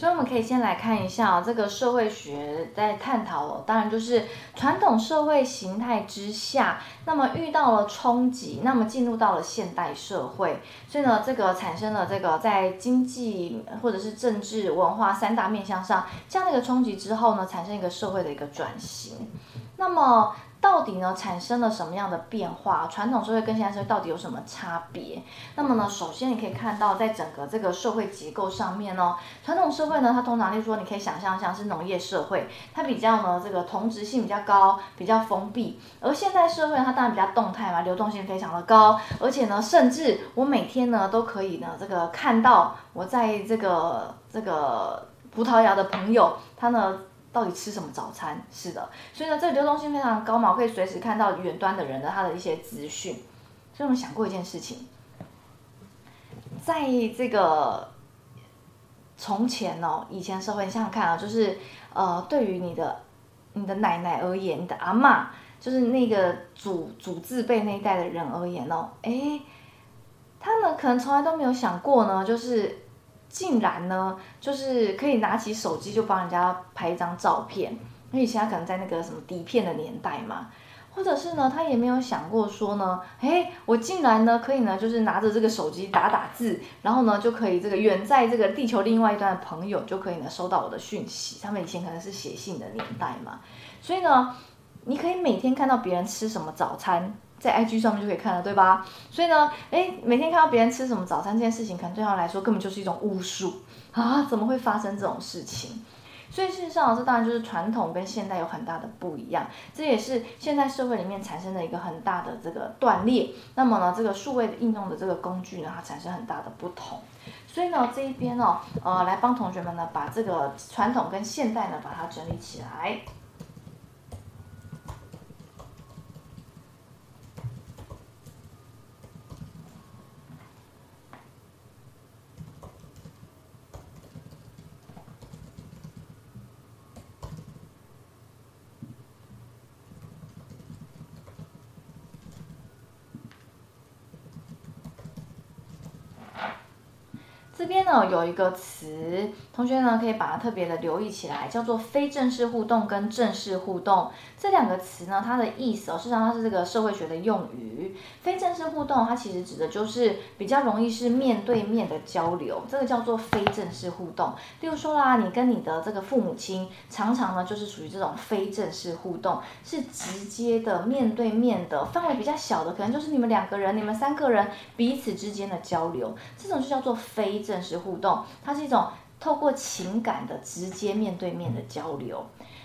所以我们可以先来看一下，这个社会学在探讨了，当然就是传统社会形态之下，那么遇到了冲击，那么进入到了现代社会，所以呢，这个产生了这个在经济或者是政治文化三大面向上这样的一个冲击之后呢，产生一个社会的一个转型，那么。到底呢产生了什么样的变化？传统社会跟现代社会到底有什么差别？那么呢，首先你可以看到，在整个这个社会结构上面呢，传统社会呢，它通常就是说，你可以想象像是农业社会，它比较呢这个同质性比较高，比较封闭。而现代社会它当然比较动态嘛，流动性非常的高，而且呢，甚至我每天呢都可以呢这个看到我在这个这个葡萄牙的朋友，他呢。到底吃什么早餐？是的，所以呢，这个流动性非常高嘛，可以随时看到远端的人的他的一些资讯。所以我们想过一件事情，在这个从前哦，以前社会，你想想看啊，就是呃，对于你的你的奶奶而言，你的阿妈，就是那个祖祖字辈那一代的人而言哦，诶，他们可能从来都没有想过呢，就是。竟然呢，就是可以拿起手机就帮人家拍一张照片。那以前他可能在那个什么底片的年代嘛，或者是呢，他也没有想过说呢，哎，我竟然呢可以呢，就是拿着这个手机打打字，然后呢就可以这个远在这个地球另外一端的朋友就可以呢收到我的讯息。他们以前可能是写信的年代嘛，所以呢，你可以每天看到别人吃什么早餐。在 IG 上面就可以看了，对吧？所以呢，诶，每天看到别人吃什么早餐这件事情，可能对他来说根本就是一种巫术啊！怎么会发生这种事情？所以事实上，这当然就是传统跟现代有很大的不一样，这也是现在社会里面产生的一个很大的这个断裂。那么呢，这个数位的应用的这个工具呢，它产生很大的不同。所以呢，这一边哦，呃，来帮同学们呢，把这个传统跟现代呢，把它整理起来。这边呢有一个词，同学呢可以把它特别的留意起来，叫做非正式互动跟正式互动这两个词呢，它的意思哦，事实上它是这个社会学的用语。非正式互动，它其实指的就是比较容易是面对面的交流，这个叫做非正式互动。例如说啦，你跟你的这个父母亲，常常呢就是属于这种非正式互动，是直接的面对面的，范围比较小的，可能就是你们两个人、你们三个人彼此之间的交流，这种就叫做非。正式互动，它是一种透过情感的直接面对面的交流。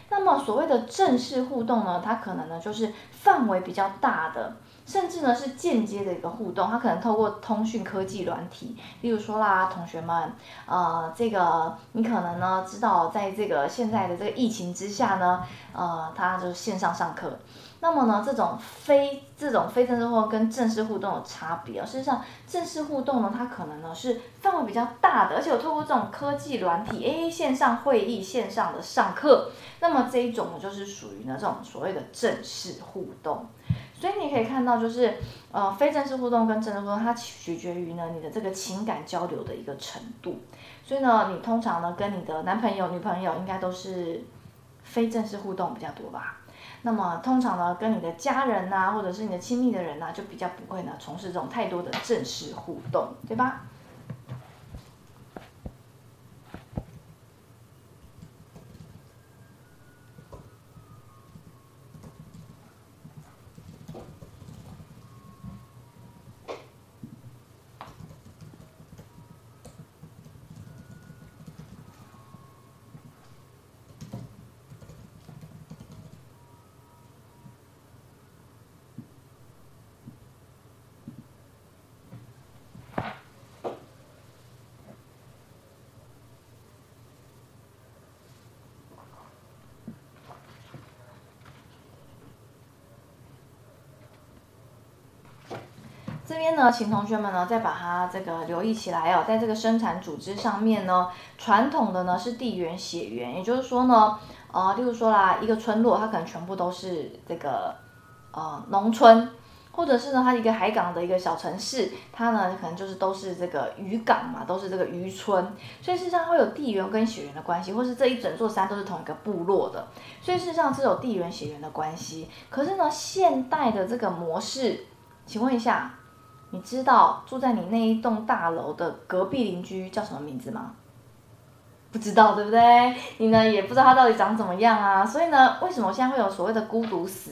那么所谓的正式互动呢，它可能呢就是范围比较大的，甚至呢是间接的一个互动。它可能透过通讯科技软体，例如说啦，同学们，呃，这个你可能呢知道，在这个现在的这个疫情之下呢，呃，它就是线上上课。那么呢，这种非这种非正式互动跟正式互动的差别啊，事实上，正式互动呢，它可能呢是范围比较大的，而且有透过这种科技软体，诶，线上会议、线上的上课，那么这一种呢，就是属于呢这种所谓的正式互动。所以你可以看到，就是呃，非正式互动跟正式互动，它取决于呢你的这个情感交流的一个程度。所以呢，你通常呢跟你的男朋友、女朋友应该都是非正式互动比较多吧。那么通常呢，跟你的家人呐，或者是你的亲密的人呐，就比较不会呢从事这种太多的正式互动，对吧？这边呢，请同学们呢再把它这个留意起来哦，在这个生产组织上面呢，传统的呢是地缘血缘，也就是说呢，呃，例如说啦，一个村落它可能全部都是这个呃农村，或者是呢，它一个海港的一个小城市，它呢可能就是都是这个渔港嘛，都是这个渔村，所以事实上会有地缘跟血缘的关系，或是这一整座山都是同一个部落的，所以事实上是有地缘血缘的关系。可是呢，现代的这个模式，请问一下，你知道住在你那一栋大楼的隔壁邻居叫什么名字吗？不知道，对不对？你呢也不知道他到底长怎么样啊？所以呢，为什么现在会有所谓的孤独死？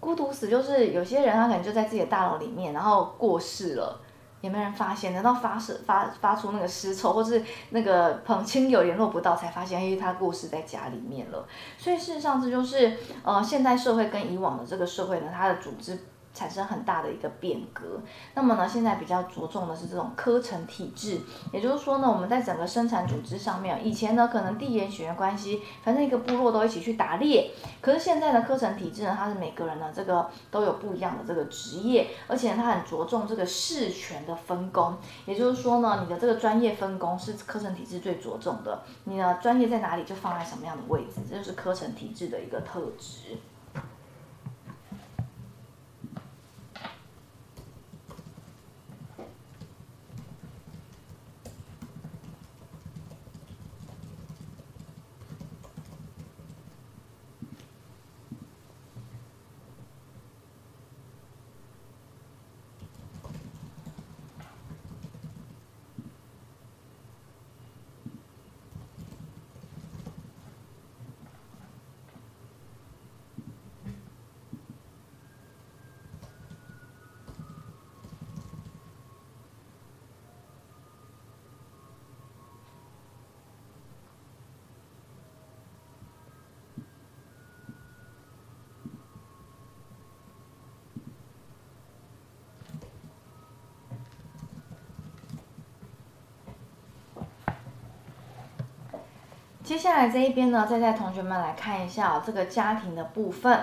孤独死就是有些人他可能就在自己的大楼里面，然后过世了，也没人发现，等到发射发发出那个尸臭，或是那个朋亲友联络不到，才发现，因为他过世在家里面了。所以事实上，这就是呃现代社会跟以往的这个社会呢，它的组织。产生很大的一个变革。那么呢，现在比较着重的是这种科层体制，也就是说呢，我们在整个生产组织上面，以前呢可能地缘血缘关系，反正一个部落都一起去打猎。可是现在的科层体制呢，它是每个人呢这个都有不一样的这个职业，而且它很着重这个事权的分工。也就是说呢，你的这个专业分工是科层体制最着重的，你的专业在哪里就放在什么样的位置，这就是科层体制的一个特质。接下来这一边呢，再带同学们来看一下这个家庭的部分。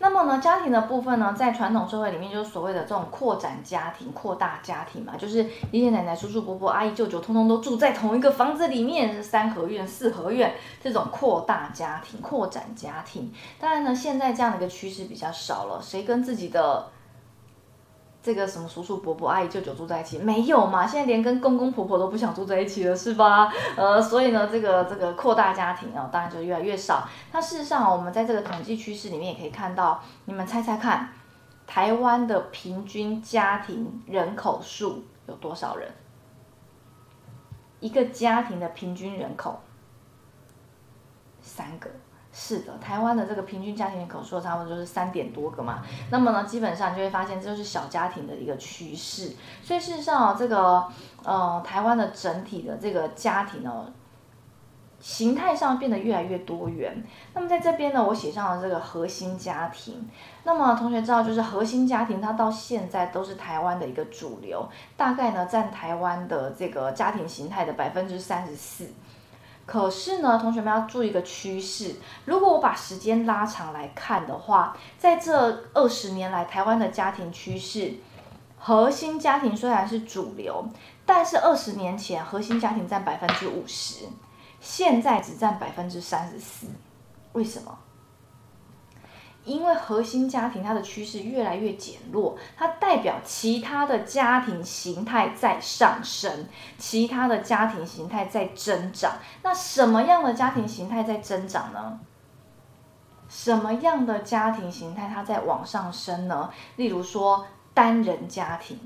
那么呢，家庭的部分呢，在传统社会里面就是所谓的这种扩展家庭、扩大家庭嘛，就是爷爷奶奶、叔叔伯伯、阿姨舅舅，通通都住在同一个房子里面，是三合院、四合院这种扩大家庭、扩展家庭。当然呢，现在这样的一个趋势比较少了，谁跟自己的？这个什么叔叔伯伯阿姨舅舅住在一起没有嘛？现在连跟公公婆婆都不想住在一起了，是吧？呃，所以呢，这个这个扩大家庭啊，当然就越来越少。那事实上，我们在这个统计趋势里面也可以看到，你们猜猜看，台湾的平均家庭人口数有多少人？一个家庭的平均人口，三个。是的，台湾的这个平均家庭人口数差不多就是三点多个嘛。那么呢，基本上就会发现这就是小家庭的一个趋势。所以事实上，这个呃，台湾的整体的这个家庭呢，形态上变得越来越多元。那么在这边呢，我写上了这个核心家庭。那么同学知道，就是核心家庭它到现在都是台湾的一个主流，大概呢占台湾的这个家庭形态的百分之三十四。可是呢，同学们要注意一个趋势。如果我把时间拉长来看的话，在这二十年来，台湾的家庭趋势，核心家庭虽然是主流，但是二十年前核心家庭占百分之五十，现在只占百分之三十四。为什么？因为核心家庭它的趋势越来越减弱，它代表其他的家庭形态在上升，其他的家庭形态在增长。那什么样的家庭形态在增长呢？什么样的家庭形态它在往上升呢？例如说单人家庭，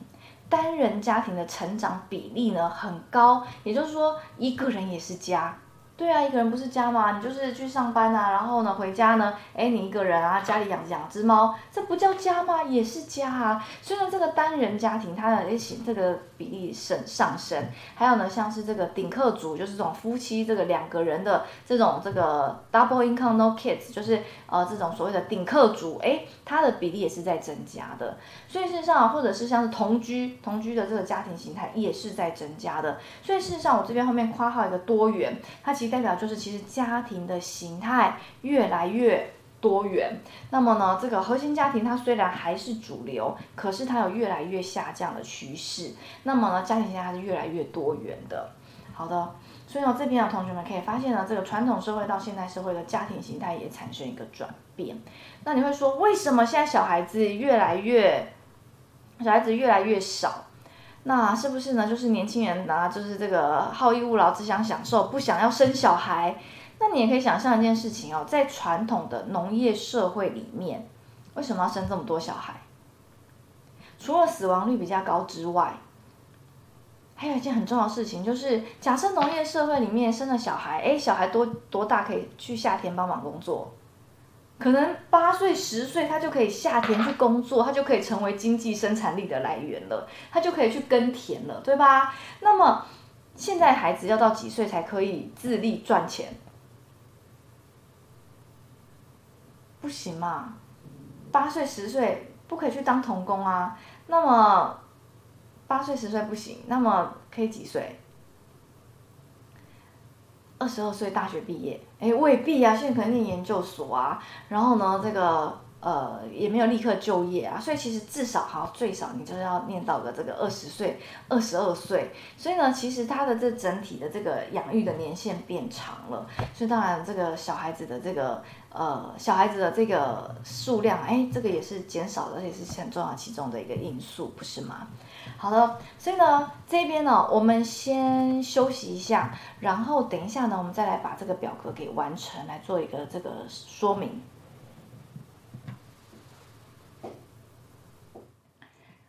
单人家庭的成长比例呢很高，也就是说一个人也是家。对啊，一个人不是家吗？你就是去上班啊，然后呢回家呢，哎，你一个人啊，家里养两只猫，这不叫家吗？也是家啊。虽然这个单人家庭它的一起这个比例升上升，还有呢像是这个顶客族，就是这种夫妻这个两个人的这种这个 double income no kids，就是呃这种所谓的顶客族，哎，它的比例也是在增加的。所以事实上，或者是像是同居同居的这个家庭形态也是在增加的。所以事实上，我这边后面括号一个多元，它其实代表就是，其实家庭的形态越来越多元。那么呢，这个核心家庭它虽然还是主流，可是它有越来越下降的趋势。那么呢，家庭形态还是越来越多元的。好的，所以呢，这边的同学们可以发现呢，这个传统社会到现代社会的家庭形态也产生一个转变。那你会说，为什么现在小孩子越来越小孩子越来越少，那是不是呢？就是年轻人啊，就是这个好逸恶劳，只想享受，不想要生小孩。那你也可以想象一件事情哦，在传统的农业社会里面，为什么要生这么多小孩？除了死亡率比较高之外，还有一件很重要的事情，就是假设农业社会里面生了小孩，哎，小孩多多大可以去下田帮忙工作？可能八岁、十岁，他就可以下田去工作，他就可以成为经济生产力的来源了，他就可以去耕田了，对吧？那么现在孩子要到几岁才可以自立赚钱？不行嘛，八岁、十岁不可以去当童工啊。那么八岁、十岁不行，那么可以几岁？二十二岁大学毕业？哎，未必啊，现在可能念研究所啊。然后呢，这个呃也没有立刻就业啊，所以其实至少哈，最少你就是要念到个这个二十岁、二十二岁。所以呢，其实他的这整体的这个养育的年限变长了，所以当然这个小孩子的这个。呃，小孩子的这个数量，哎，这个也是减少的，也是很重要其中的一个因素，不是吗？好的，所以呢，这边呢，我们先休息一下，然后等一下呢，我们再来把这个表格给完成，来做一个这个说明。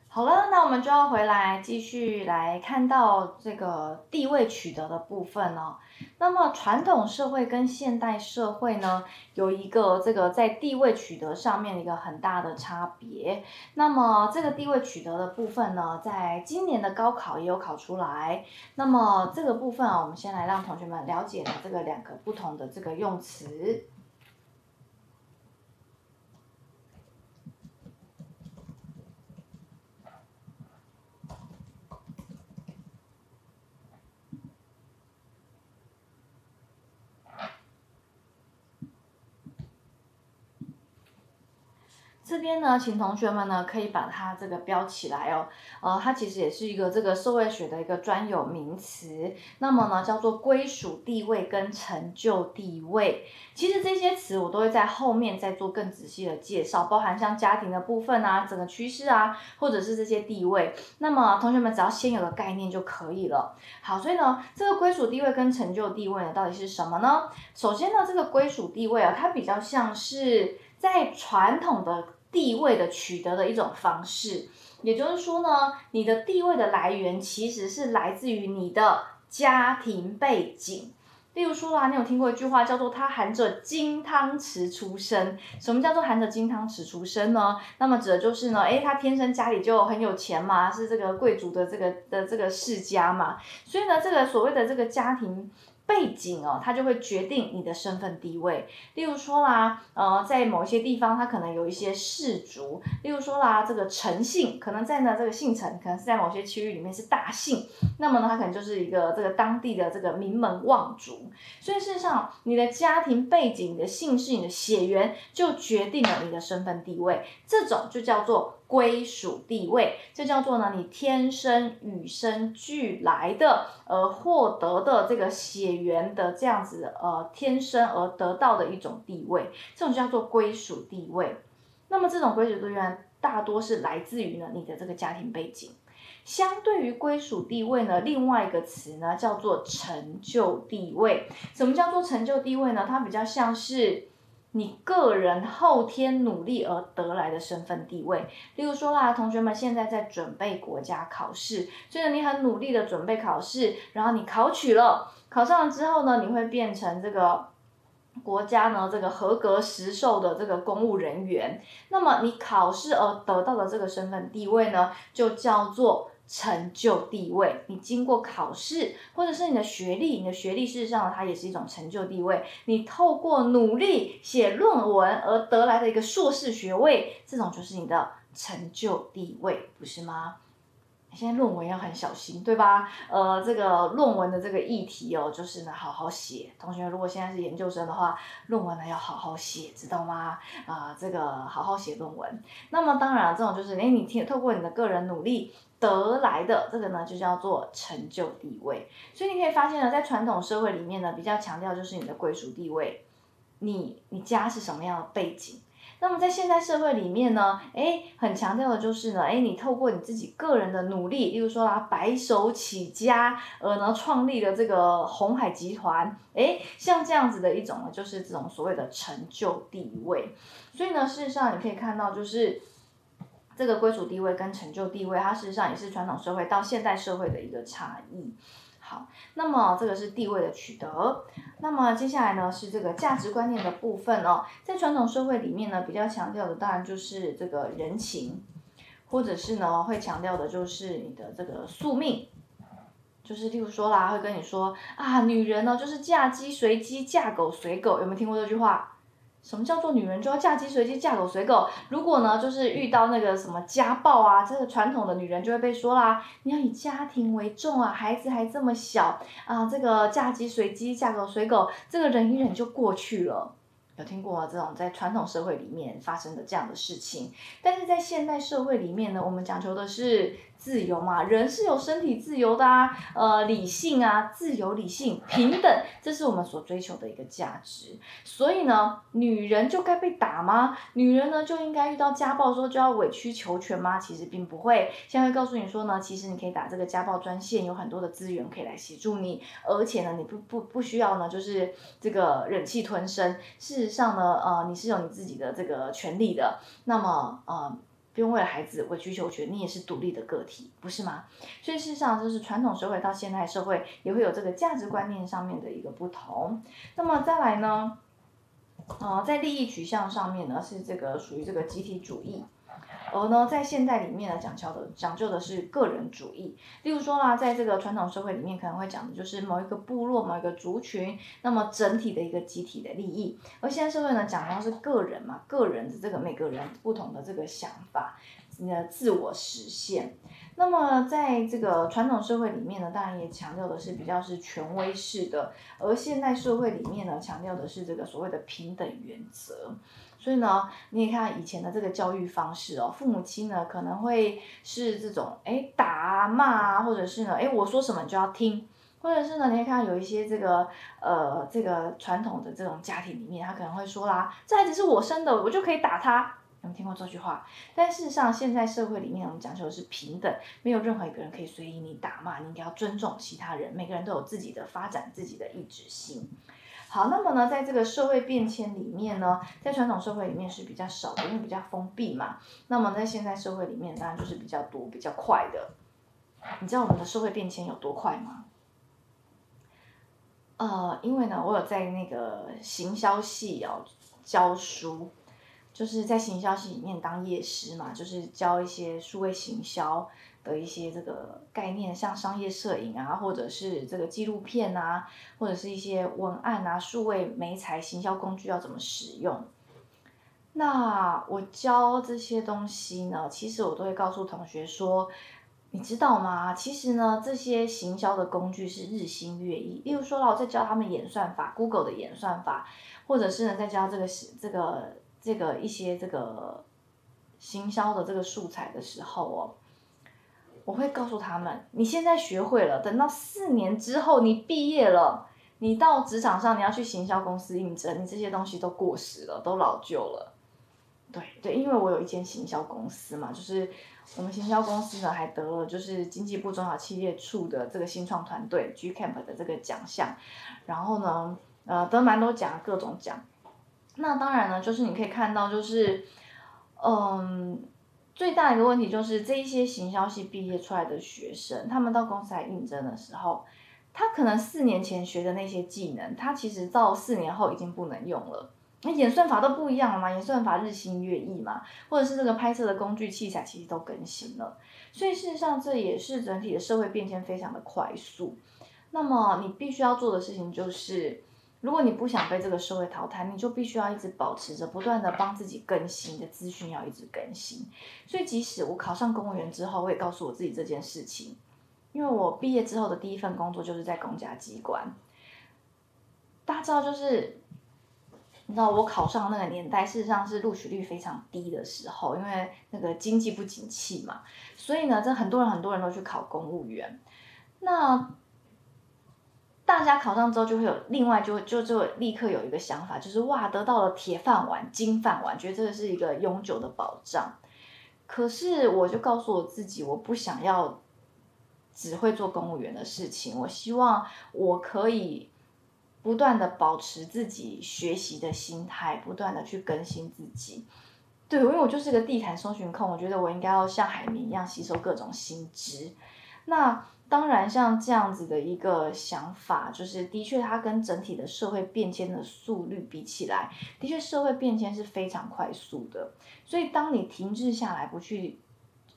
好了，那我们就要回来继续来看到这个地位取得的部分哦。那么传统社会跟现代社会呢，有一个这个在地位取得上面的一个很大的差别。那么这个地位取得的部分呢，在今年的高考也有考出来。那么这个部分啊，我们先来让同学们了解了这个两个不同的这个用词。这边呢，请同学们呢可以把它这个标起来哦。呃，它其实也是一个这个社会学的一个专有名词。那么呢，叫做归属地位跟成就地位。其实这些词我都会在后面再做更仔细的介绍，包含像家庭的部分啊，整个趋势啊，或者是这些地位。那么同学们只要先有个概念就可以了。好，所以呢，这个归属地位跟成就地位呢，到底是什么呢？首先呢，这个归属地位啊，它比较像是在传统的。地位的取得的一种方式，也就是说呢，你的地位的来源其实是来自于你的家庭背景。例如说啊，你有听过一句话叫做“他含着金汤匙出生”。什么叫做含着金汤匙出生呢？那么指的就是呢，诶，他天生家里就很有钱嘛，是这个贵族的这个的这个世家嘛。所以呢，这个所谓的这个家庭。背景哦，它就会决定你的身份地位。例如说啦，呃，在某些地方，它可能有一些氏族。例如说啦，这个陈姓，可能在呢这个姓陈，可能是在某些区域里面是大姓。那么呢，它可能就是一个这个当地的这个名门望族。所以事实上，你的家庭背景、你的姓氏、你的血缘，就决定了你的身份地位。这种就叫做。归属地位，这叫做呢，你天生与生俱来的，呃，获得的这个血缘的这样子，呃，天生而得到的一种地位，这种叫做归属地位。那么这种归属地位大多是来自于呢你的这个家庭背景。相对于归属地位呢，另外一个词呢叫做成就地位。什么叫做成就地位呢？它比较像是。你个人后天努力而得来的身份地位，例如说啦，同学们现在在准备国家考试，所以你很努力的准备考试，然后你考取了，考上了之后呢，你会变成这个国家呢这个合格实授的这个公务人员，那么你考试而得到的这个身份地位呢，就叫做。成就地位，你经过考试，或者是你的学历，你的学历事实上它也是一种成就地位。你透过努力写论文而得来的一个硕士学位，这种就是你的成就地位，不是吗？现在论文要很小心，对吧？呃，这个论文的这个议题哦，就是呢，好好写。同学，如果现在是研究生的话，论文呢要好好写，知道吗？啊，这个好好写论文。那么当然，这种就是，哎，你听，透过你的个人努力得来的这个呢，就叫做成就地位。所以你可以发现呢，在传统社会里面呢，比较强调就是你的归属地位，你你家是什么样的背景。那么在现代社会里面呢，哎，很强调的就是呢，哎，你透过你自己个人的努力，例如说啦，白手起家，而呢创立了这个红海集团，哎，像这样子的一种呢，就是这种所谓的成就地位。所以呢，事实上你可以看到，就是这个归属地位跟成就地位，它事实上也是传统社会到现代社会的一个差异。好，那么这个是地位的取得。那么接下来呢是这个价值观念的部分哦。在传统社会里面呢，比较强调的当然就是这个人情，或者是呢会强调的就是你的这个宿命，就是例如说啦，会跟你说啊，女人呢就是嫁鸡随鸡，嫁狗随狗，有没有听过这句话？什么叫做女人就要嫁鸡随鸡嫁狗随狗？如果呢，就是遇到那个什么家暴啊，这个传统的女人就会被说啦，你要以家庭为重啊，孩子还这么小啊，这个嫁鸡随鸡嫁狗随狗，这个忍一忍就过去了。有听过这种在传统社会里面发生的这样的事情，但是在现代社会里面呢，我们讲求的是。自由嘛，人是有身体自由的啊，呃，理性啊，自由、理性、平等，这是我们所追求的一个价值。所以呢，女人就该被打吗？女人呢就应该遇到家暴时候就要委曲求全吗？其实并不会。现在告诉你说呢，其实你可以打这个家暴专线，有很多的资源可以来协助你，而且呢，你不不不需要呢，就是这个忍气吞声。事实上呢，呃，你是有你自己的这个权利的。那么，呃。不用为了孩子委曲求全，你也是独立的个体，不是吗？所以事实上，就是传统社会到现代社会也会有这个价值观念上面的一个不同。那么再来呢，呃，在利益取向上面呢，是这个属于这个集体主义。而呢，在现代里面呢，讲求的讲究的是个人主义。例如说啦，在这个传统社会里面，可能会讲的就是某一个部落、某一个族群，那么整体的一个集体的利益。而现在社会呢，讲的是个人嘛，个人的这个每个人不同的这个想法，你的自我实现。那么在这个传统社会里面呢，当然也强调的是比较是权威式的，而现代社会里面呢，强调的是这个所谓的平等原则。所以呢，你也看以前的这个教育方式哦，父母亲呢可能会是这种哎打啊骂啊，或者是呢哎我说什么你就要听，或者是呢你也看有一些这个呃这个传统的这种家庭里面，他可能会说啦，这孩子是我生的，我就可以打他。有没有听过这句话？但事实上，现在社会里面我们讲求的是平等，没有任何一个人可以随意你打骂，你应该要尊重其他人，每个人都有自己的发展，自己的意志性。好，那么呢，在这个社会变迁里面呢，在传统社会里面是比较少的，因为比较封闭嘛。那么在现在社会里面，当然就是比较多、比较快的。你知道我们的社会变迁有多快吗？呃，因为呢，我有在那个行销系哦教书，就是在行销系里面当业师嘛，就是教一些数位行销。的一些这个概念，像商业摄影啊，或者是这个纪录片啊，或者是一些文案啊，数位媒材行销工具要怎么使用？那我教这些东西呢，其实我都会告诉同学说，你知道吗？其实呢，这些行销的工具是日新月异。例如说，我在教他们演算法，Google 的演算法，或者是呢，在教这个这个这个一些这个行销的这个素材的时候哦。我会告诉他们，你现在学会了，等到四年之后你毕业了，你到职场上你要去行销公司应征，你这些东西都过时了，都老旧了。对对，因为我有一间行销公司嘛，就是我们行销公司呢还得了就是经济部中小企业处的这个新创团队 G Camp 的这个奖项，然后呢，呃，得蛮多奖，各种奖。那当然呢，就是你可以看到，就是嗯。最大的一个问题就是这一些行销系毕业出来的学生，他们到公司来应征的时候，他可能四年前学的那些技能，他其实到四年后已经不能用了。那演算法都不一样了嘛，演算法日新月异嘛，或者是这个拍摄的工具器材其实都更新了，所以事实上这也是整体的社会变迁非常的快速。那么你必须要做的事情就是。如果你不想被这个社会淘汰，你就必须要一直保持着不断的帮自己更新的资讯，要一直更新。所以，即使我考上公务员之后，我也告诉我自己这件事情，因为我毕业之后的第一份工作就是在公家机关。大家知道，就是你知道我考上那个年代，事实上是录取率非常低的时候，因为那个经济不景气嘛，所以呢，这很多人很多人都去考公务员。那大家考上之后就会有另外就就就立刻有一个想法，就是哇，得到了铁饭碗、金饭碗，觉得这是一个永久的保障。可是我就告诉我自己，我不想要只会做公务员的事情，我希望我可以不断的保持自己学习的心态，不断的去更新自己。对，因为我就是个地毯搜寻控，我觉得我应该要像海绵一样吸收各种新知。那当然，像这样子的一个想法，就是的确，它跟整体的社会变迁的速率比起来，的确社会变迁是非常快速的。所以，当你停滞下来不去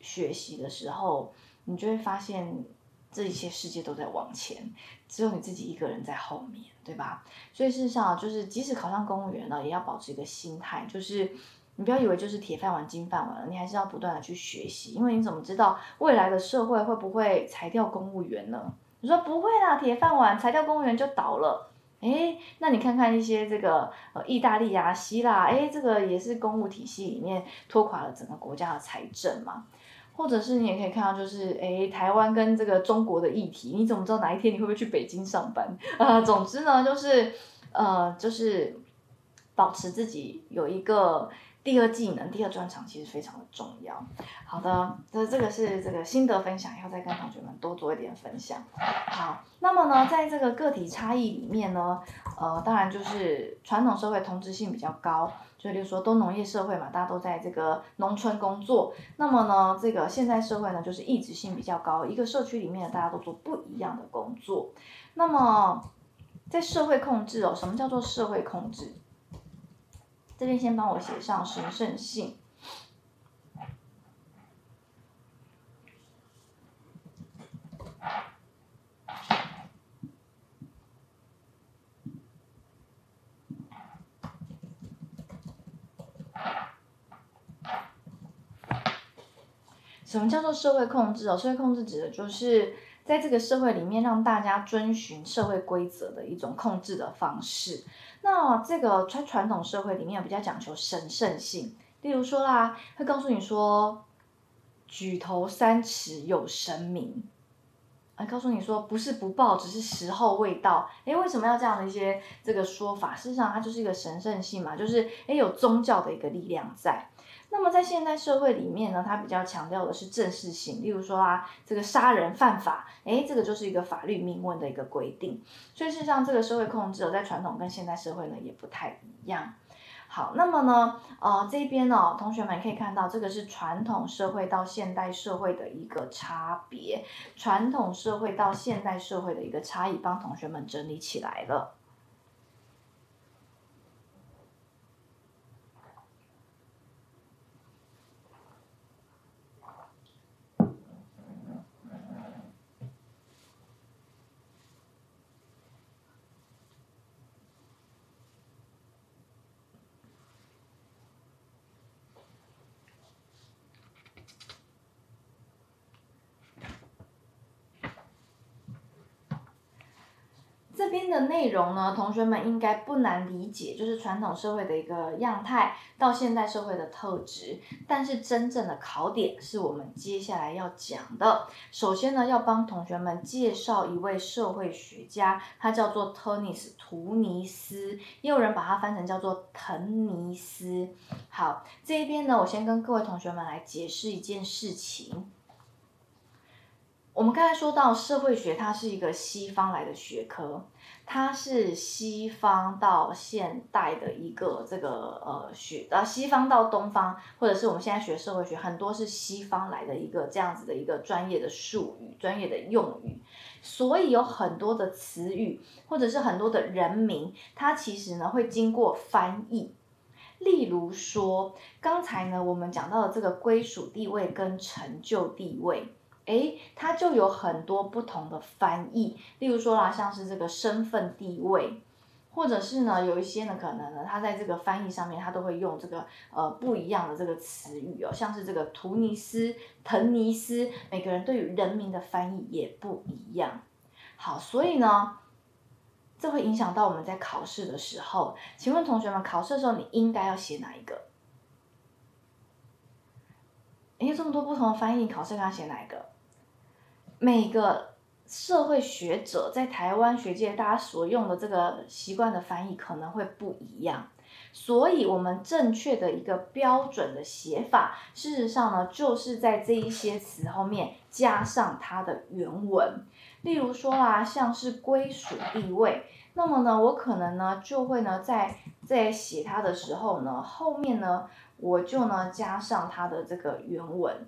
学习的时候，你就会发现这一切世界都在往前，只有你自己一个人在后面，对吧？所以，事实上，就是即使考上公务员了，也要保持一个心态，就是。你不要以为就是铁饭碗、金饭碗了，你还是要不断的去学习，因为你怎么知道未来的社会会不会裁掉公务员呢？你说不会啦，铁饭碗裁掉公务员就倒了。哎，那你看看一些这个呃意大利啊、希腊，哎，这个也是公务体系里面拖垮了整个国家的财政嘛。或者是你也可以看到，就是哎，台湾跟这个中国的议题，你怎么知道哪一天你会不会去北京上班？呃，总之呢，就是呃，就是保持自己有一个。第二技能，第二专长其实非常的重要。好的，这这个是这个心得分享，以后再跟同学们多做一点分享。好，那么呢，在这个个体差异里面呢，呃，当然就是传统社会同质性比较高，就例如说都农业社会嘛，大家都在这个农村工作。那么呢，这个现代社会呢，就是异质性比较高，一个社区里面大家都做不一样的工作。那么在社会控制哦，什么叫做社会控制？这边先帮我写上神圣性。什么叫做社会控制哦？社会控制指的就是在这个社会里面让大家遵循社会规则的一种控制的方式。那这个在传统社会里面比较讲求神圣性，例如说啦，会告诉你说，举头三尺有神明，啊，告诉你说不是不报，只是时候未到。诶，为什么要这样的一些这个说法？事实上，它就是一个神圣性嘛，就是诶有宗教的一个力量在。那么在现代社会里面呢，它比较强调的是正式性，例如说啊，这个杀人犯法，哎，这个就是一个法律明文的一个规定。所以事实上，这个社会控制在传统跟现代社会呢也不太一样。好，那么呢，呃，这边呢，同学们可以看到，这个是传统社会到现代社会的一个差别，传统社会到现代社会的一个差异，帮同学们整理起来了。内容呢，同学们应该不难理解，就是传统社会的一个样态到现代社会的特质。但是真正的考点是我们接下来要讲的。首先呢，要帮同学们介绍一位社会学家，他叫做特尼斯图尼斯，也有人把它翻成叫做滕尼斯。好，这一边呢，我先跟各位同学们来解释一件事情。我们刚才说到社会学，它是一个西方来的学科。它是西方到现代的一个这个呃学，呃西方到东方，或者是我们现在学社会学，很多是西方来的一个这样子的一个专业的术语、专业的用语，所以有很多的词语或者是很多的人名，它其实呢会经过翻译。例如说，刚才呢我们讲到的这个归属地位跟成就地位。哎，它就有很多不同的翻译，例如说啦，像是这个身份地位，或者是呢，有一些呢，可能呢，它在这个翻译上面，它都会用这个呃不一样的这个词语哦，像是这个图尼斯、滕尼斯，每个人对于人民的翻译也不一样。好，所以呢，这会影响到我们在考试的时候，请问同学们，考试的时候你应该要写哪一个？因为，这么多不同的翻译，考试应该写哪一个？每个社会学者在台湾学界大家所用的这个习惯的翻译可能会不一样，所以我们正确的一个标准的写法，事实上呢，就是在这一些词后面加上它的原文。例如说啦，像是归属地位，那么呢，我可能呢就会呢在在写它的时候呢，后面呢我就呢加上它的这个原文。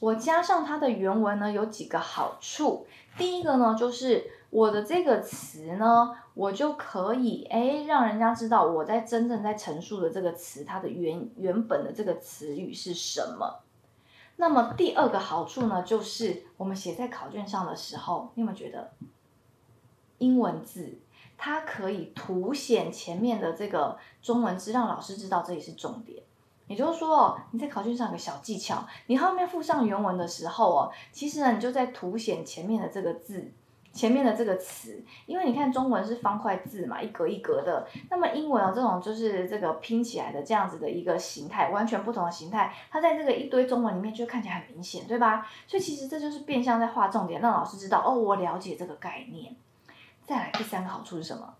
我加上它的原文呢，有几个好处。第一个呢，就是我的这个词呢，我就可以哎，让人家知道我在真正在陈述的这个词，它的原原本的这个词语是什么。那么第二个好处呢，就是我们写在考卷上的时候，你有没有觉得英文字它可以凸显前面的这个中文字，让老师知道这里是重点。也就是说哦，你在考卷上有个小技巧，你后面附上原文的时候哦，其实呢，你就在凸显前面的这个字，前面的这个词，因为你看中文是方块字嘛，一格一格的，那么英文哦，这种就是这个拼起来的这样子的一个形态，完全不同的形态，它在这个一堆中文里面就看起来很明显，对吧？所以其实这就是变相在画重点，让老师知道哦，我了解这个概念。再来第三个好处是什么？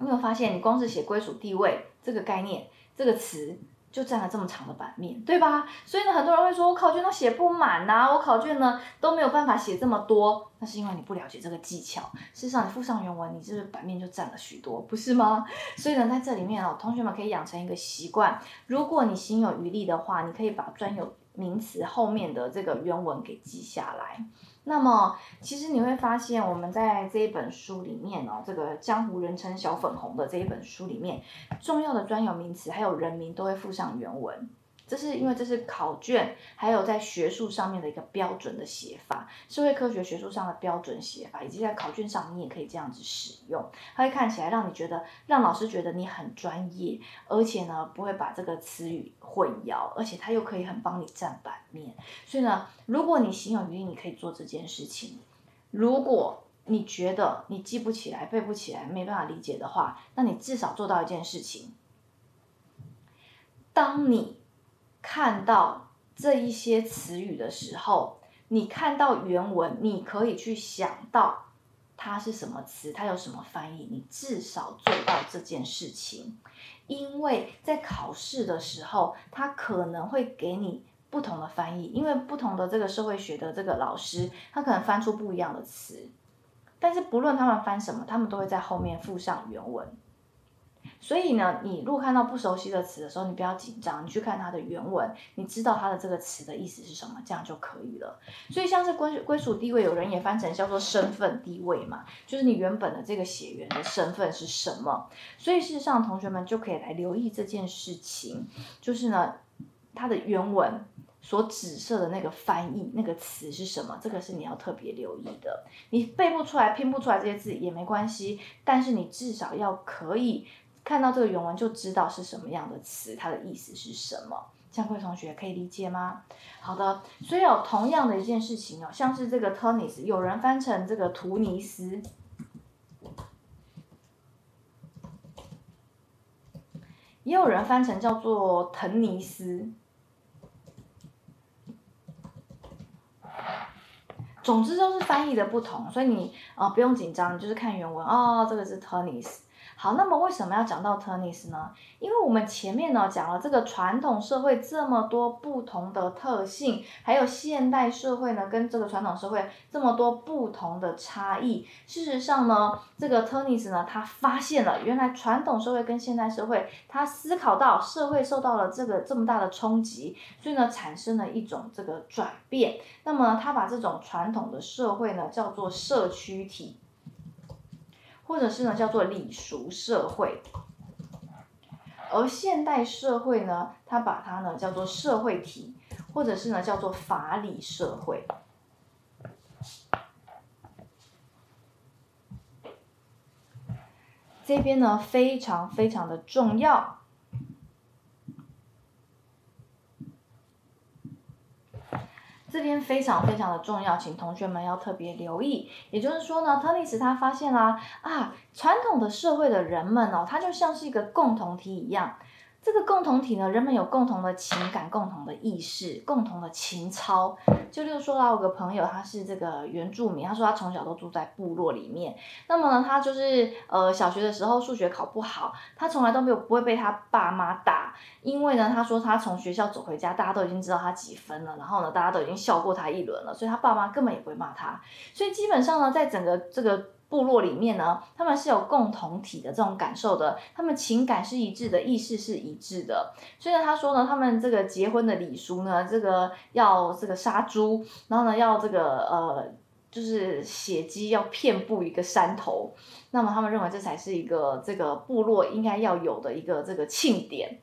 有没有发现，你光是写归属地位这个概念？这个词就占了这么长的版面，对吧？所以呢，很多人会说，我考卷都写不满呐，我考卷呢都没有办法写这么多，那是因为你不了解这个技巧。事实上，你附上原文，你这个版面就占了许多，不是吗？所以呢，在这里面哦，同学们可以养成一个习惯，如果你心有余力的话，你可以把专有名词后面的这个原文给记下来。那么，其实你会发现，我们在这一本书里面哦，这个江湖人称小粉红的这一本书里面，重要的专有名词还有人名都会附上原文。这是因为这是考卷，还有在学术上面的一个标准的写法，社会科学学术上的标准写法，以及在考卷上你也可以这样子使用，它会看起来让你觉得，让老师觉得你很专业，而且呢不会把这个词语混淆，而且它又可以很帮你占版面。所以呢，如果你心有余力，你可以做这件事情；如果你觉得你记不起来、背不起来、没办法理解的话，那你至少做到一件事情：当你。看到这一些词语的时候，你看到原文，你可以去想到它是什么词，它有什么翻译，你至少做到这件事情。因为在考试的时候，他可能会给你不同的翻译，因为不同的这个社会学的这个老师，他可能翻出不一样的词，但是不论他们翻什么，他们都会在后面附上原文。所以呢，你如果看到不熟悉的词的时候，你不要紧张，你去看它的原文，你知道它的这个词的意思是什么，这样就可以了。所以像是归归属地位，有人也翻成叫做身份地位嘛，就是你原本的这个血缘的身份是什么。所以事实上，同学们就可以来留意这件事情，就是呢，它的原文所指涉的那个翻译那个词是什么，这个是你要特别留意的。你背不出来、拼不出来这些字也没关系，但是你至少要可以。看到这个原文就知道是什么样的词，它的意思是什么？这样各位同学可以理解吗？好的，所以有同样的一件事情哦，像是这个 Tunis，有人翻成这个图尼斯，也有人翻成叫做腾尼斯。总之都是翻译的不同，所以你啊不用紧张，就是看原文哦，这个是 Tunis。好，那么为什么要讲到 Tunis 呢？因为我们前面呢讲了这个传统社会这么多不同的特性，还有现代社会呢跟这个传统社会这么多不同的差异。事实上呢，这个 Tunis 呢，他发现了原来传统社会跟现代社会，他思考到社会受到了这个这么大的冲击，所以呢产生了一种这个转变。那么他把这种传统的社会呢叫做社区体。或者是呢，叫做礼俗社会，而现代社会呢，它把它呢叫做社会体，或者是呢叫做法理社会。这边呢非常非常的重要，这边非常非常的重要，请同学们要特别留意。也就是说呢，特尼斯他发现啦，啊，传统的社会的人们哦，他就像是一个共同体一样。这个共同体呢，人们有共同的情感、共同的意识、共同的情操。就例如说啦，我有个朋友，他是这个原住民，他说他从小都住在部落里面。那么呢，他就是呃小学的时候数学考不好，他从来都没有不会被他爸妈打，因为呢，他说他从学校走回家，大家都已经知道他几分了，然后呢，大家都已经笑过他一轮了，所以他爸妈根本也不会骂他。所以基本上呢，在整个这个。部落里面呢，他们是有共同体的这种感受的，他们情感是一致的，意识是一致的。所以，他说呢，他们这个结婚的礼俗呢，这个要这个杀猪，然后呢，要这个呃，就是血鸡要遍布一个山头。那么他们认为这才是一个这个部落应该要有的一个这个庆典。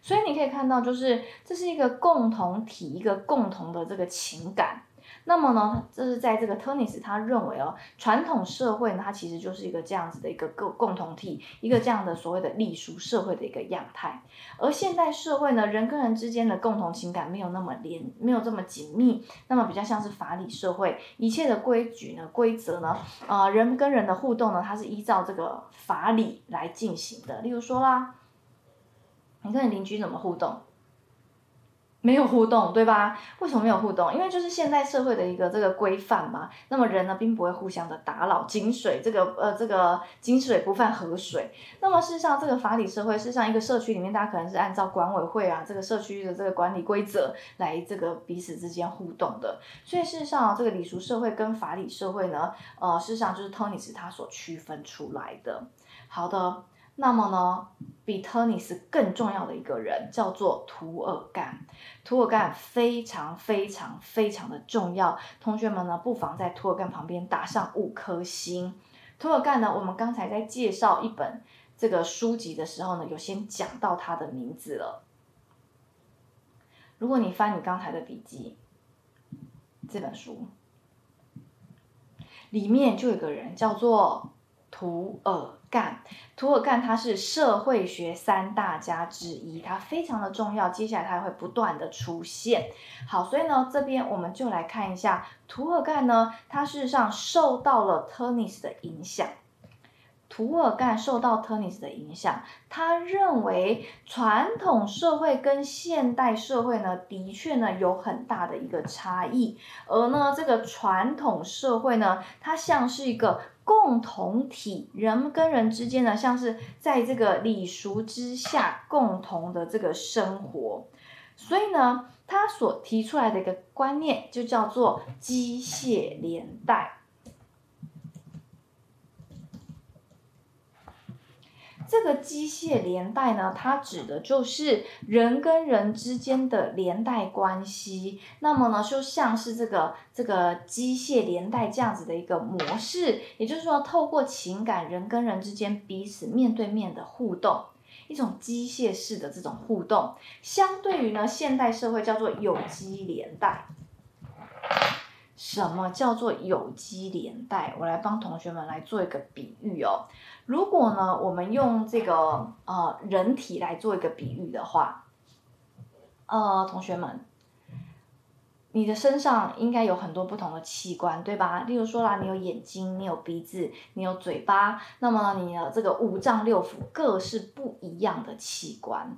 所以你可以看到，就是这是一个共同体，一个共同的这个情感。那么呢，这是在这个特尼斯他认为哦，传统社会呢，它其实就是一个这样子的一个共共同体，一个这样的所谓的隶属社会的一个样态。而现代社会呢，人跟人之间的共同情感没有那么连，没有这么紧密，那么比较像是法理社会，一切的规矩呢、规则呢，呃，人跟人的互动呢，它是依照这个法理来进行的。例如说啦，你跟你邻居怎么互动？没有互动，对吧？为什么没有互动？因为就是现代社会的一个这个规范嘛。那么人呢，并不会互相的打扰。井水这个呃，这个井水不犯河水。那么事实上，这个法理社会，事实上一个社区里面，大家可能是按照管委会啊，这个社区的这个管理规则来这个彼此之间互动的。所以事实上，这个礼俗社会跟法理社会呢，呃，事实上就是托尼斯他所区分出来的。好的。那么呢，比特尼斯更重要的一个人叫做图尔干。图尔干非常非常非常的重要，同学们呢不妨在图尔干旁边打上五颗星。图尔干呢，我们刚才在介绍一本这个书籍的时候呢，有先讲到他的名字了。如果你翻你刚才的笔记，这本书里面就有个人叫做图尔。干，涂尔干他是社会学三大家之一，他非常的重要。接下来他会不断的出现。好，所以呢，这边我们就来看一下涂尔干呢，他事实上受到了 Ternis 的影响。图尔干受到特尼斯的影响，他认为传统社会跟现代社会呢，的确呢有很大的一个差异。而呢，这个传统社会呢，它像是一个共同体，人跟人之间呢，像是在这个礼俗之下共同的这个生活。所以呢，他所提出来的一个观念就叫做机械连带。这个机械连带呢，它指的就是人跟人之间的连带关系。那么呢，就像是这个这个机械连带这样子的一个模式，也就是说，透过情感，人跟人之间彼此面对面的互动，一种机械式的这种互动，相对于呢，现代社会叫做有机连带。什么叫做有机连带？我来帮同学们来做一个比喻哦。如果呢，我们用这个呃人体来做一个比喻的话，呃，同学们，你的身上应该有很多不同的器官，对吧？例如说啦，你有眼睛，你有鼻子，你有嘴巴，那么你的这个五脏六腑各是不一样的器官。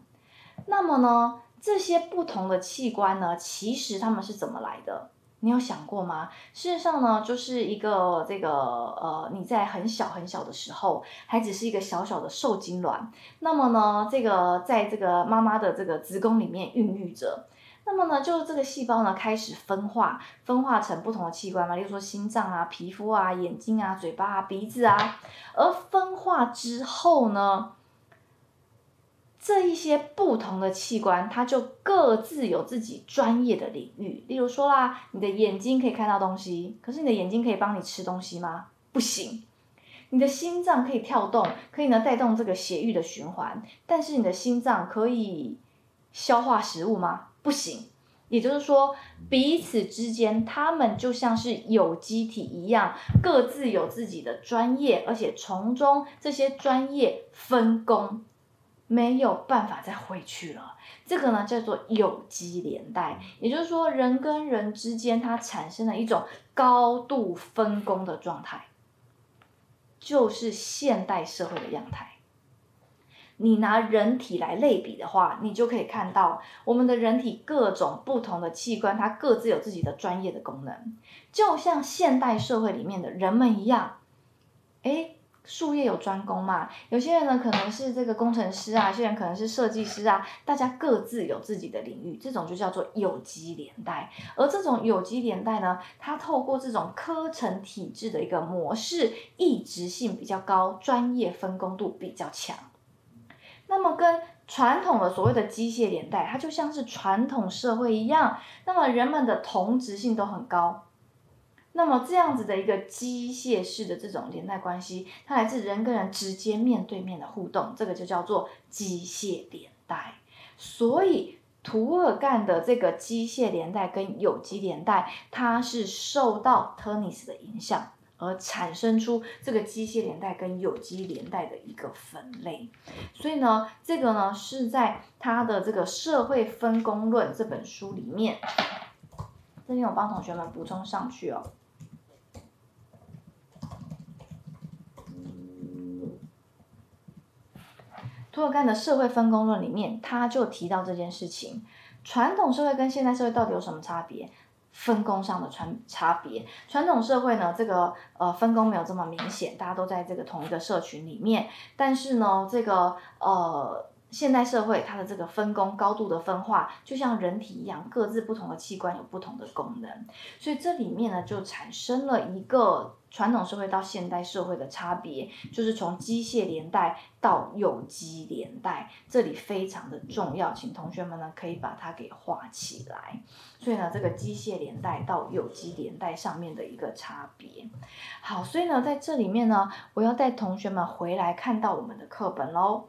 那么呢，这些不同的器官呢，其实它们是怎么来的？你有想过吗？事实上呢，就是一个这个呃，你在很小很小的时候，还只是一个小小的受精卵。那么呢，这个在这个妈妈的这个子宫里面孕育着。那么呢，就是这个细胞呢开始分化，分化成不同的器官嘛，例如说心脏啊、皮肤啊、眼睛啊、嘴巴啊、鼻子啊。而分化之后呢？这一些不同的器官，它就各自有自己专业的领域。例如说啦，你的眼睛可以看到东西，可是你的眼睛可以帮你吃东西吗？不行。你的心脏可以跳动，可以呢带动这个血液的循环，但是你的心脏可以消化食物吗？不行。也就是说，彼此之间，他们就像是有机体一样，各自有自己的专业，而且从中这些专业分工。没有办法再回去了。这个呢叫做有机连带，也就是说人跟人之间它产生了一种高度分工的状态，就是现代社会的样态。你拿人体来类比的话，你就可以看到我们的人体各种不同的器官，它各自有自己的专业的功能，就像现代社会里面的人们一样。诶，术业有专攻嘛，有些人呢可能是这个工程师啊，有些人可能是设计师啊，大家各自有自己的领域，这种就叫做有机连带。而这种有机连带呢，它透过这种科层体制的一个模式，异质性比较高，专业分工度比较强。那么跟传统的所谓的机械连带，它就像是传统社会一样，那么人们的同质性都很高。那么这样子的一个机械式的这种连带关系，它来自人跟人直接面对面的互动，这个就叫做机械连带。所以涂尔干的这个机械连带跟有机连带，它是受到特尼斯的影响。而产生出这个机械连带跟有机连带的一个分类，所以呢，这个呢是在他的这个《社会分工论》这本书里面，这边我帮同学们补充上去哦。图尔干的《社会分工论》里面，他就提到这件事情：传统社会跟现代社会到底有什么差别？分工上的传差别，传统社会呢，这个呃分工没有这么明显，大家都在这个同一个社群里面。但是呢，这个呃现代社会它的这个分工高度的分化，就像人体一样，各自不同的器官有不同的功能，所以这里面呢就产生了一个。传统社会到现代社会的差别，就是从机械连带到有机连带，这里非常的重要，请同学们呢可以把它给画起来。所以呢，这个机械连带到有机连带上面的一个差别。好，所以呢，在这里面呢，我要带同学们回来看到我们的课本喽。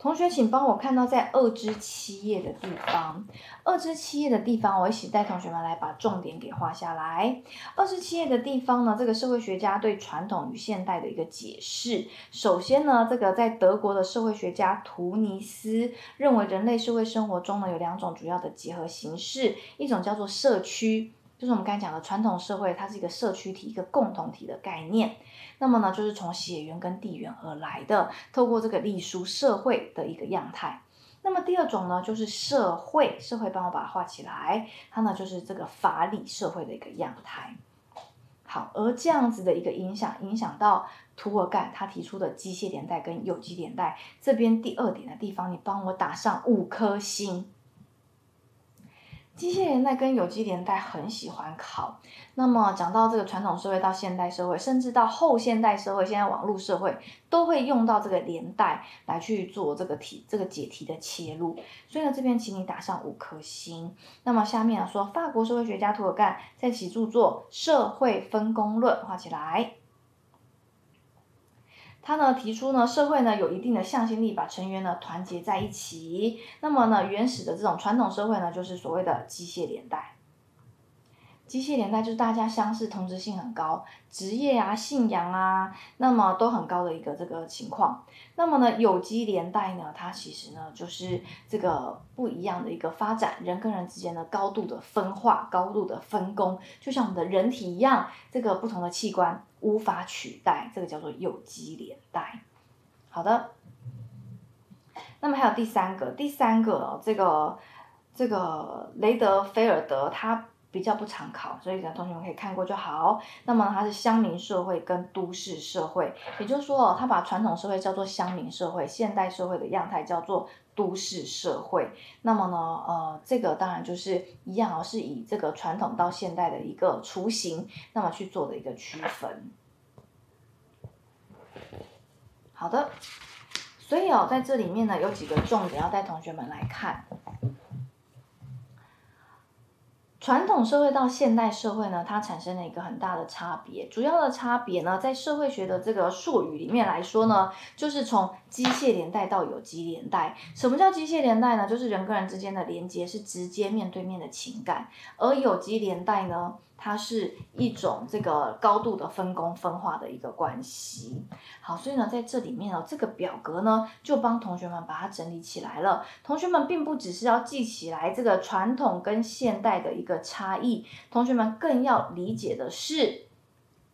同学，请帮我看到在二至七页的地方，二至七页的地方，我一起带同学们来把重点给画下来。二至七页的地方呢，这个社会学家对传统与现代的一个解释。首先呢，这个在德国的社会学家图尼斯认为，人类社会生活中呢有两种主要的结合形式，一种叫做社区。就是我们刚才讲的传统社会，它是一个社区体、一个共同体的概念。那么呢，就是从血缘跟地缘而来的，透过这个隶书社会的一个样态。那么第二种呢，就是社会，社会帮我把它画起来，它呢就是这个法理社会的一个样态。好，而这样子的一个影响，影响到图尔干他提出的机械连带跟有机连带，这边第二点的地方，你帮我打上五颗星。机械连带跟有机连带很喜欢考。那么讲到这个传统社会到现代社会，甚至到后现代社会，现在网络社会都会用到这个连带来去做这个题、这个解题的切入。所以呢，这边请你打上五颗星。那么下面啊说，法国社会学家图尔干在其著作《社会分工论》画起来。他呢提出呢，社会呢有一定的向心力，把成员呢团结在一起。那么呢，原始的这种传统社会呢，就是所谓的机械连带。机械连带就是大家相似，同质性很高，职业啊、信仰啊，那么都很高的一个这个情况。那么呢，有机连带呢，它其实呢就是这个不一样的一个发展，人跟人之间的高度的分化、高度的分工，就像我们的人体一样，这个不同的器官无法取代，这个叫做有机连带。好的，那么还有第三个，第三个这个这个雷德菲尔德他。比较不常考，所以呢，同学们可以看过就好。那么它是乡民社会跟都市社会，也就是说，他把传统社会叫做乡民社会，现代社会的样态叫做都市社会。那么呢，呃，这个当然就是一样哦，是以这个传统到现代的一个雏形，那么去做的一个区分。好的，所以哦，在这里面呢，有几个重点要带同学们来看。传统社会到现代社会呢，它产生了一个很大的差别。主要的差别呢，在社会学的这个术语里面来说呢，就是从机械连带到有机连带。什么叫机械连带呢？就是人跟人之间的连接是直接面对面的情感，而有机连带呢？它是一种这个高度的分工分化的一个关系。好，所以呢，在这里面呢，这个表格呢，就帮同学们把它整理起来了。同学们并不只是要记起来这个传统跟现代的一个差异，同学们更要理解的是，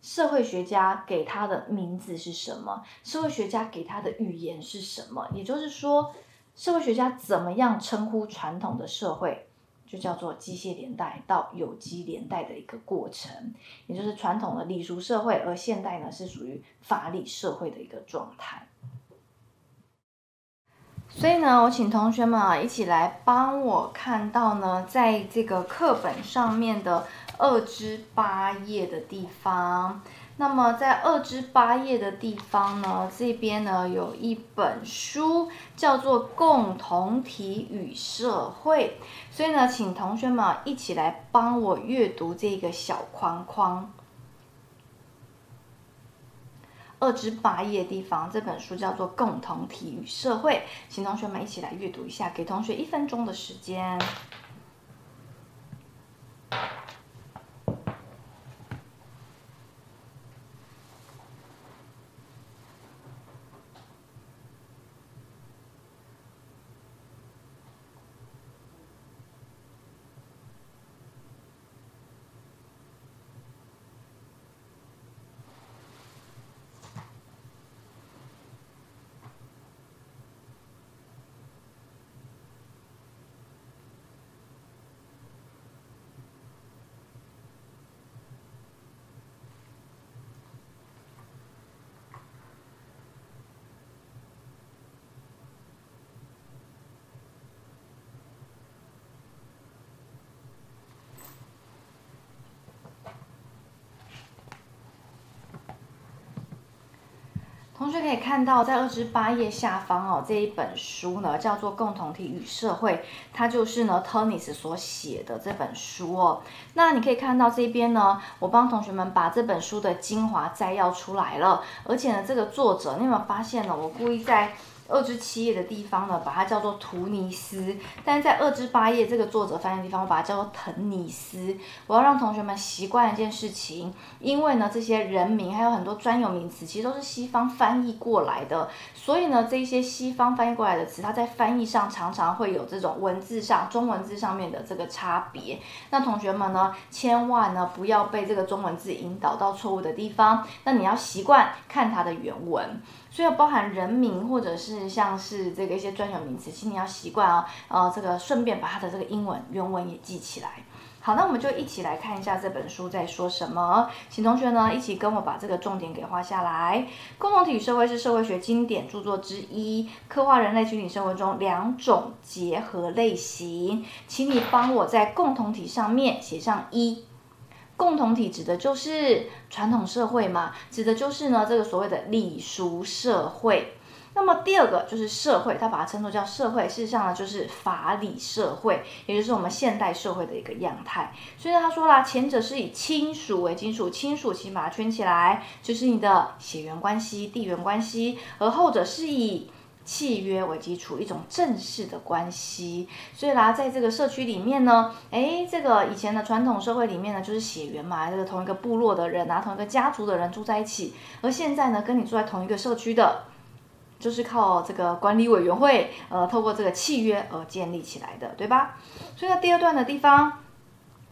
社会学家给他的名字是什么？社会学家给他的语言是什么？也就是说，社会学家怎么样称呼传统的社会？就叫做机械连带到有机连带的一个过程，也就是传统的礼俗社会，而现代呢是属于法理社会的一个状态。所以呢，我请同学们啊一起来帮我看到呢，在这个课本上面的二至八页的地方。那么在二至八页的地方呢，这边呢有一本书叫做《共同体与社会》，所以呢，请同学们一起来帮我阅读这个小框框。二至八页的地方，这本书叫做《共同体与社会》，请同学们一起来阅读一下，给同学一分钟的时间。同学可以看到，在二十八页下方哦，这一本书呢叫做《共同体与社会》，它就是呢 Tony 所写的这本书哦。那你可以看到这边呢，我帮同学们把这本书的精华摘要出来了，而且呢，这个作者，你有没有发现呢？我故意在。二至七页的地方呢，把它叫做图尼斯；但是在二至八页这个作者翻译的地方，我把它叫做滕尼斯。我要让同学们习惯一件事情，因为呢，这些人名还有很多专有名词，其实都是西方翻译过来的。所以呢，这些西方翻译过来的词，它在翻译上常常会有这种文字上、中文字上面的这个差别。那同学们呢，千万呢不要被这个中文字引导到错误的地方。那你要习惯看它的原文。所以包含人名或者是像是这个一些专有名词，请你要习惯哦。呃，这个顺便把它的这个英文原文也记起来。好，那我们就一起来看一下这本书在说什么。请同学呢一起跟我把这个重点给画下来。共同体社会是社会学经典著作之一，刻画人类群体生活中两种结合类型。请你帮我在共同体上面写上一。共同体指的就是传统社会嘛，指的就是呢这个所谓的礼俗社会。那么第二个就是社会，他把它称作叫社会，事实上呢就是法理社会，也就是我们现代社会的一个样态。所以他说啦，前者是以亲属为基础，亲属请把它圈起来，就是你的血缘关系、地缘关系，而后者是以。契约为基础，一种正式的关系。所以啦，在这个社区里面呢，诶，这个以前的传统社会里面呢，就是血缘嘛，这个同一个部落的人啊，同一个家族的人住在一起。而现在呢，跟你住在同一个社区的，就是靠这个管理委员会，呃，透过这个契约而建立起来的，对吧？所以呢，第二段的地方。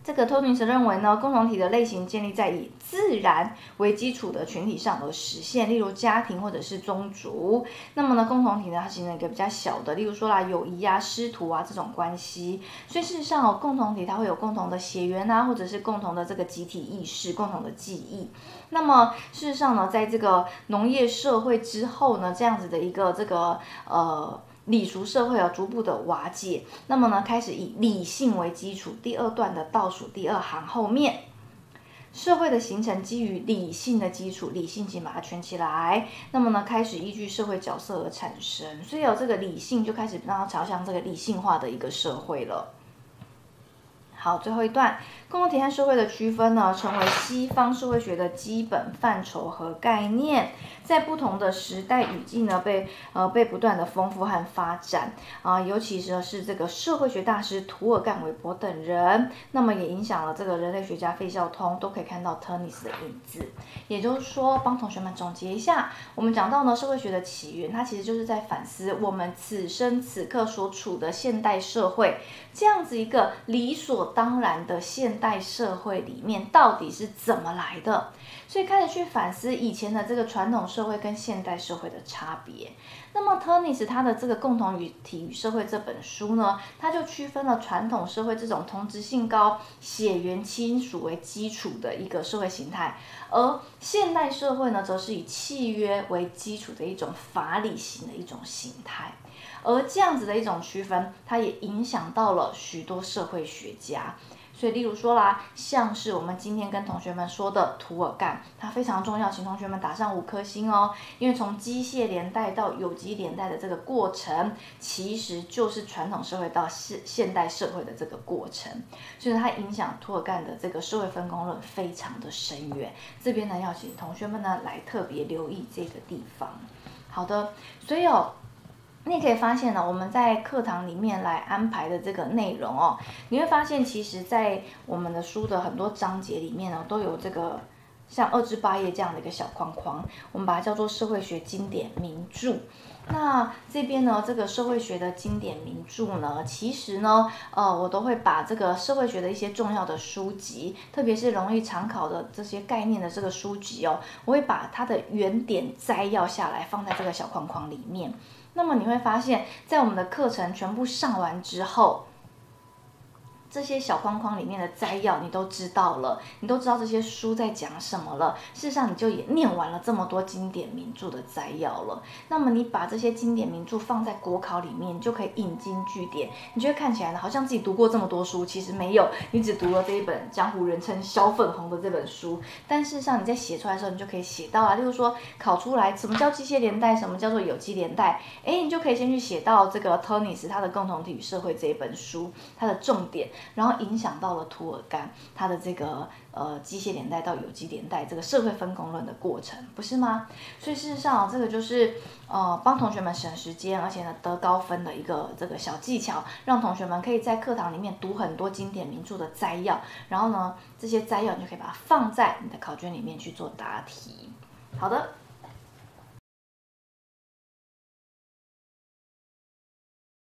这个托尼斯认为呢，共同体的类型建立在以自然为基础的群体上而实现，例如家庭或者是宗族。那么呢，共同体呢，它形成一个比较小的，例如说啦，友谊啊、师徒啊这种关系。所以事实上哦，共同体它会有共同的血缘啊，或者是共同的这个集体意识、共同的记忆。那么事实上呢，在这个农业社会之后呢，这样子的一个这个呃。礼俗社会啊，逐步的瓦解。那么呢，开始以理性为基础。第二段的倒数第二行后面，社会的形成基于理性的基础，理性请把它圈起来。那么呢，开始依据社会角色而产生。所以有这个理性，就开始让它朝向这个理性化的一个社会了。好，最后一段，共同体和社会的区分呢，成为西方社会学的基本范畴和概念，在不同的时代语境呢，被呃被不断的丰富和发展。啊，尤其是是这个社会学大师图尔干、韦伯等人，那么也影响了这个人类学家费孝通，都可以看到特尼斯的影子。也就是说，帮同学们总结一下，我们讲到呢，社会学的起源，它其实就是在反思我们此生此刻所处的现代社会，这样子一个理所。当然的现代社会里面到底是怎么来的？所以开始去反思以前的这个传统社会跟现代社会的差别。那么 t o n i s 他的这个共同与体与社会这本书呢，他就区分了传统社会这种同质性高、血缘亲属为基础的一个社会形态，而现代社会呢，则是以契约为基础的一种法理型的一种形态。而这样子的一种区分，它也影响到了许多社会学家。所以，例如说啦，像是我们今天跟同学们说的图尔干，它非常重要，请同学们打上五颗星哦。因为从机械连带到有机连带的这个过程，其实就是传统社会到现现代社会的这个过程，所以它影响图尔干的这个社会分工论非常的深远。这边呢，要请同学们呢来特别留意这个地方。好的，所以哦。你可以发现呢，我们在课堂里面来安排的这个内容哦，你会发现，其实，在我们的书的很多章节里面呢，都有这个像二至八页这样的一个小框框，我们把它叫做社会学经典名著。那这边呢，这个社会学的经典名著呢，其实呢，呃，我都会把这个社会学的一些重要的书籍，特别是容易常考的这些概念的这个书籍哦，我会把它的原点摘要下来，放在这个小框框里面。那么你会发现，在我们的课程全部上完之后。这些小框框里面的摘要你都知道了，你都知道这些书在讲什么了。事实上，你就也念完了这么多经典名著的摘要了。那么你把这些经典名著放在国考里面，就可以引经据典。你觉得看起来呢，好像自己读过这么多书，其实没有，你只读了这一本江湖人称小粉红的这本书。但事实上，你在写出来的时候，你就可以写到啊，例如说考出来什么叫机械连带，什么叫做有机连带，哎，你就可以先去写到这个 Tony 是他的共同体与社会这一本书，它的重点。然后影响到了图尔干他的这个呃机械连带到有机连带这个社会分工论的过程，不是吗？所以事实上这个就是呃帮同学们省时间，而且呢得高分的一个这个小技巧，让同学们可以在课堂里面读很多经典名著的摘要，然后呢这些摘要你就可以把它放在你的考卷里面去做答题。好的。